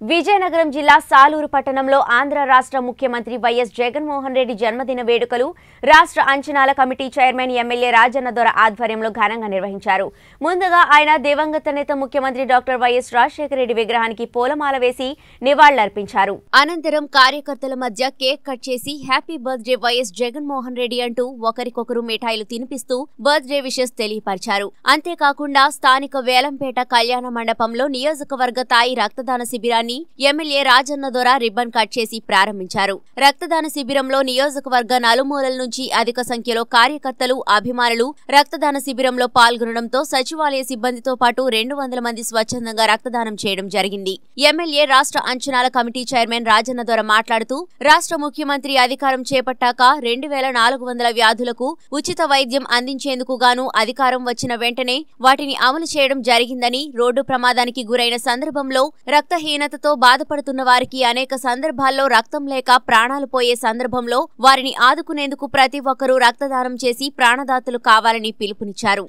విజయనగరం జిల్లా సాలూరు పట్టణంలో ఆంధ్ర రాష్ట్ర ముఖ్యమంత్రి వైఎస్ జగన్మోహన్ రెడ్డి జన్మదిన వేడుకలు రాష్ట్ర అంచనాల కమిటీ చైర్మన్ ఎమ్మెల్యే రాజన్న దొర ఆధ్వర్యంలో ఘనంగా నిర్వహించారు. ముందుగా ఆయన దివంగత నేత ముఖ్యమంత్రి డాక్టర్ వైఎస్ రాజశేఖర రెడ్డి విగ్రహానికి పూలమాల వేసి నివాళులర్పించారు. అనంతరం కార్యకర్తల మధ్య కేక్ కట్ చేసి happy birthday YS Jaganmohan Reddy అంటూ ఒకరికొకరు మిఠాయిలు తినిపిస్తూ బర్త్డే విషెస్ తెలియపరిచారు. అంతేకాకుండా స్థానిక వేలంపేట కళ్యాణ మండపంలో నియోజకవర్గ తాయి రక్తదాన శిబిరాన్ని ఎమ్మెల్యే రాజన్న దొర రిబ్బన్ కట్ చేసి ప్రారంభించారు. రక్తదాన శిబిరంలో నియోజకవర్గ నలుమూలల నుంచి అధిక సంఖ్యలో కార్యకర్తలు అభిమానులు రక్తదాన శిబిరంలో పాల్గొనడంతో సచివాలయ సిబ్బందితో పాటు రెండు వందల మంది స్వచ్ఛందంగా రక్తదానం చేయడం జరిగింది. ఎమ్మెల్యే రాష్ట్ర అంచనాల కమిటీ చైర్మన్ రాజన్న దొర మాట్లాడుతూ రాష్ట్ర ముఖ్యమంత్రి అధికారం చేపట్టాక రెండు వేల నాలుగు వందల వ్యాధులకు ఉచిత వైద్యం అందించేందుకు గాను అధికారం వచ్చిన వెంటనే వాటిని అమలు చేయడం జరిగిందని రోడ్డు ప్రమాదానికి గురైన సందర్భంలో రక్తహీనత రక్తహీనతతో బాధపడుతున్న వారికి అనేక సందర్భాల్లో రక్తం లేక ప్రాణాలు పోయే సందర్భంలో వారిని ఆదుకునేందుకు ప్రతి ఒక్కరూ రక్తదానం చేసి ప్రాణదాతలు కావాలని పిలుపునిచ్చారు.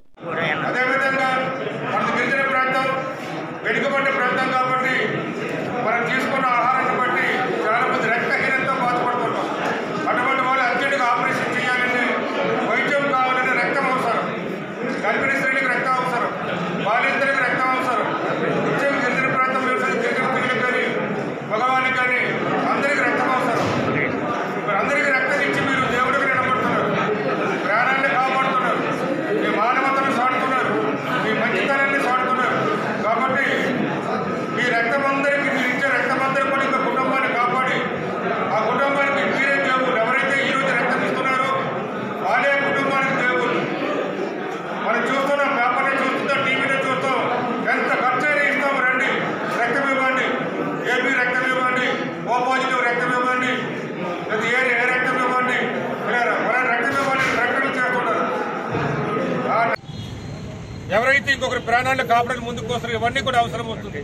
ఎవరైతే ఇంకొకరి ప్రాణాలను కాపాడని ముందుకు వస్తారో ఇవన్నీ కూడా అవసరం అవుతుంది.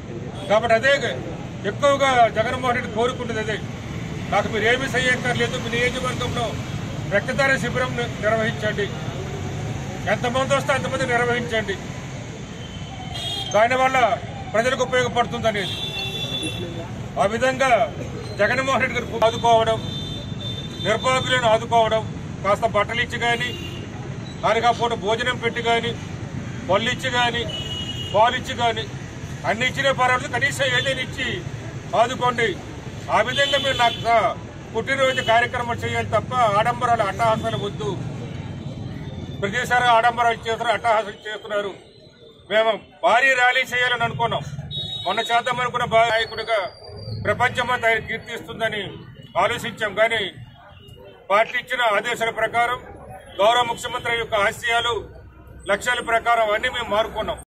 కాబట్టి అదే ఎక్కువగా జగన్మోహన్ రెడ్డి కోరుకుంటుంది అదే. నాకు మీరు ఏమీ చేయక్కర్లేదు మీ నియోజకవర్గంలో రక్తదాన శిబిరం నిర్వహించండి. ఎంతమంది వస్తే అంతమంది నిర్వహించండి. దానివల్ల ప్రజలకు ఉపయోగపడుతుంది అనేది. ఆ విధంగా జగన్మోహన్ రెడ్డి గారు ఆదుకోవడం నిర్భాగులను ఆదుకోవడం కాస్త బట్టలు ఇచ్చి కానీ వారికి ఆ పూట భోజనం పెట్టి కానీ పళ్ళు ఇచ్చి కానీ పాలు ఇచ్చి కానీ అన్ని ఇచ్చిన పర్వాలేదు కనీసం ఏదైనా ఇచ్చి ఆదుకోండి. ఆ విధంగా మీరు నాకు పుట్టినరోజు కార్యక్రమం చేయాలి తప్ప ఆడంబరాలు అట్టహాసాలు వద్దు. ప్రతిసారి ఆడంబరాలు చేస్తున్నారు అట్టహాసాలు చేస్తున్నారు. మేము భారీ ర్యాలీ చేయాలని అనుకున్నాం. మొన్న చేద్దాం అనుకున్న నాయకుడిగా ప్రపంచమంతా ఆయన కీర్తిస్తుందని ఆలోచించాం. కానీ పార్టీ ఇచ్చిన ఆదేశాల ప్రకారం గౌరవ ముఖ్యమంత్రి యొక్క ఆశయాలు లక్ష్యాల ప్రకారం అన్ని మేము మారుకున్నాం.